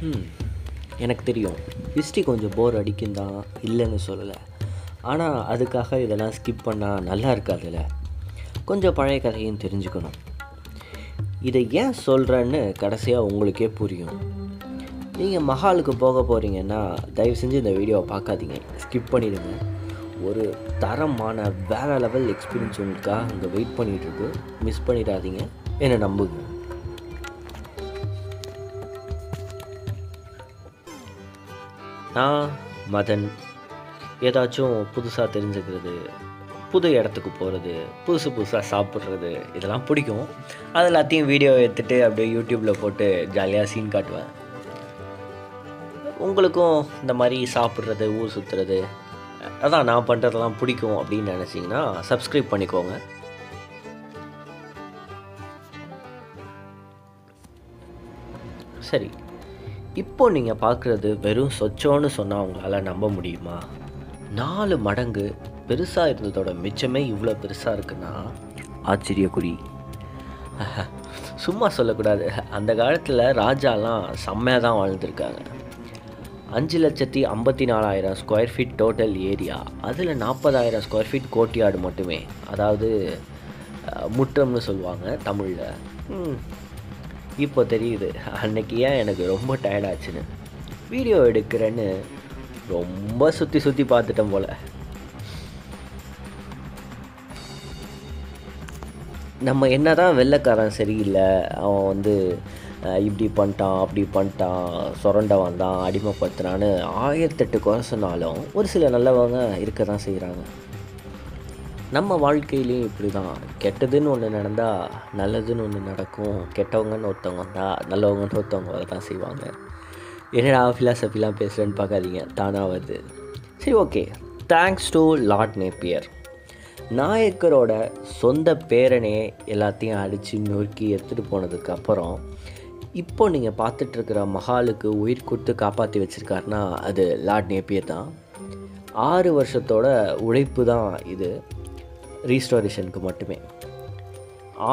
ம். எனக்கு தெரியும். ஹிஸ்ட்ரி கொஞ்சம் போர் அடிக்கும் தான் இல்லைன்னு சொல்லலை. ஆனால் அதுக்காக இதெல்லாம் ஸ்கிப் பண்ணால் நல்லா இருக்காதுல்ல? கொஞ்சம் பழைய கதையும் தெரிஞ்சுக்கணும். இதை ஏன் சொல்கிறேன்னு கடைசியாக உங்களுக்கே புரியும். நீங்கள் மஹாலுக்கு போக போகிறீங்கன்னா தயவு செஞ்சு இந்த வீடியோவை பார்க்காதீங்க. ஸ்கிப் பண்ணிடுங்க. ஒரு தரமான வேற லெவல் எக்ஸ்பீரியன்ஸ் உங்களுக்காக அங்கே வெயிட் பண்ணிகிட்ருக்கு மிஸ் பண்ணிடாதீங்க. என்னை நம்புங்க. நான் மதன் ஏதாச்சும் புதுசாக தெரிஞ்சுக்கிறது புது இடத்துக்கு போகிறது புதுசு புதுசாக சாப்பிட்றது இதெல்லாம் பிடிக்கும். அது எல்லாத்தையும் வீடியோ எடுத்துகிட்டு அப்படியே யூடியூப்பில் போட்டு ஜாலியாக சீன் காட்டுவேன். உங்களுக்கும் இந்த மாதிரி சாப்பிட்றது ஊர் சுற்றுறது அதான் நான் பண்ணுறதெல்லாம் பிடிக்கும் அப்படின்னு நினச்சிங்கன்னா சப்ஸ்கிரைப் பண்ணிக்கோங்க. சரி. இப்போ நீங்கள் பார்க்குறது வெறும் சொச்சோன்னு சொன்னால் உங்களால் நம்ப முடியுமா? நாலு மடங்கு பெருசாக இருந்ததோட மிச்சமே இவ்வளோ பெருசாக இருக்குன்னா? ஆச்சரியக்குறி. சும்மா சொல்லக்கூடாது. அந்த காலத்தில் ராஜாலாம் செம்மையாக தான் வாழ்ந்துருக்காங்க. அஞ்சு லட்சத்தி ஐம்பத்தி நாலாயிரம் ஸ்கொயர் ஃபீட் டோட்டல் ஏரியா. அதில் நாற்பதாயிரம் ஸ்கொயர் ஃபீட் கோட்டியாடு மட்டுமே. அதாவது முற்றம்னு சொல்லுவாங்க தமிழில். இப்போ தெரியுது அன்னைக்கு ஏன் எனக்கு ரொம்ப டயர்டாச்சுன்னு வீடியோ எடுக்கிறேன்னு ரொம்ப சுற்றி சுற்றி பார்த்துட்டேன் போல். நம்ம என்னதான் வெள்ளைக்காரன் சரியில்லை அவன் வந்து அஹ், இப்படி பண்ணிட்டான் அப்படி பண்ணிட்டான் சுரண்ட வந்தான் அடிமைப்படுத்துனான்னு ஆயிரத்தெட்டு குறை சொன்னாலும் ஒரு சில நல்லவங்க இருக்க தான் செய்கிறாங்க நம்ம வாழ்க்கையிலையும் இப்படி தான் கெட்டதுன்னு ஒன்று நடந்தால் நல்லதுன்னு ஒன்று நடக்கும். கெட்டவங்கன்னு ஒருத்தவங்க வந்தால் நல்லவங்கன்னு ஒருத்தவங்க வர தான் செய்வாங்க. என்னடா ஃபிலாசபிலாம் பேசுகிறேன்னு பார்க்காதீங்க. தானாக வருது. சரி okay thanks to lord Napier நாயக்கரோட சொந்த பேரனே எல்லாத்தையும் அடித்து நொறுக்கி எடுத்துகிட்டு போனதுக்கப்புறம் இப்போ நீங்கள் பார்த்துட்ருக்கிற மஹாலுக்கு உயிர் கொடுத்து காப்பாற்றி வச்சுருக்காருனா அது லார்ட் நேப்பியர் தான். ஆறு வருஷத்தோட உழைப்பு தான் இது. ரீஸ்டோரேஷனுக்கு மட்டுமே.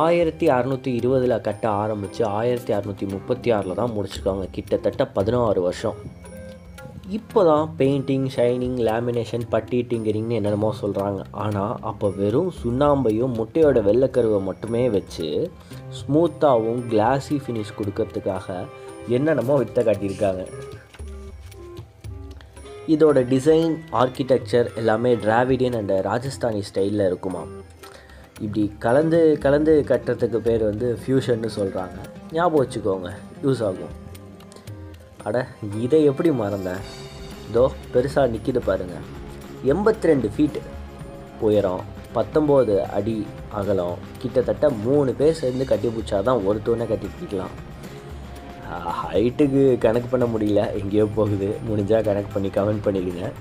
ஆயிரத்தி அறநூற்றி இருபதில் கட்ட ஆரம்பித்து ஆயிரத்தி அறநூற்றி முப்பத்தி ஆறில் தான் முடிச்சிருக்காங்க. கிட்டத்தட்ட பதினாறு வருஷம். இப்போ தான் பெயிண்டிங் ஷைனிங் லேமினேஷன் பட்டி டிங்கரிங்னு என்னென்னமோ சொல்கிறாங்க ஆனால் அப்போ வெறும் சுண்ணாம்பையும் முட்டையோட வெள்ளைக்கருவை மட்டுமே வச்சு ஸ்மூத்தாகவும் கிளாஸி ஃபினிஷ் கொடுக்கறதுக்காக என்னென்னமோ வித்தை காட்டியிருக்காங்க. இதோட டிசைன் ஆர்கிடெக்சர் எல்லாமே டிராவிடியன் அண்ட் ராஜஸ்தானி ஸ்டைலில் இருக்குமா? இப்படி கலந்து கலந்து கட்டுறதுக்கு பேர் வந்து ஃப்யூஷன்னு சொல்கிறாங்க ஞாபகம் வச்சுக்கோங்க யூஸ் ஆகும். அட இதை எப்படி மறந்தேன் இதோ பெருசாக நிற்கிது பாருங்கள் எண்பத்தி ரெண்டு ஃபீட் உயரம் பத்தொம்போது அடி அகலம் கிட்டத்தட்ட மூணு பேர் சேர்ந்து கட்டி பிடிச்சா தான் ஒரு தூணை கட்டி பிடிக்கலாம். ஹைட்டுக்கு கணக்கு பண்ண முடியல. எங்கேயோ போகுது. முடிஞ்சால் கணக்கு பண்ணி கமெண்ட் பண்ணிடுங்க.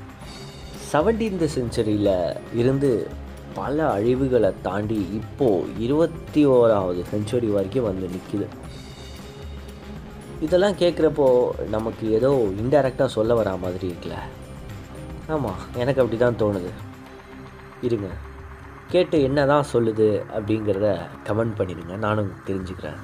செவன்டீன்த் செஞ்சுரியில் இருந்து பல அழிவுகளை தாண்டி இப்போது இருபத்தி ஓராவது செஞ்சுரி வரைக்கும் வந்து நிற்கிது இதெல்லாம் கேட்குறப்போ நமக்கு ஏதோ இன்டைரக்டாக சொல்ல வரா மாதிரி இருக்குல்ல. ஆமாம் எனக்கு அப்படி தான் தோணுது. இருங்க. கேட்டு என்ன தான் சொல்லுது அப்படிங்கிறத கமெண்ட் பண்ணிடுங்க. நானும் தெரிஞ்சுக்கிறேன்.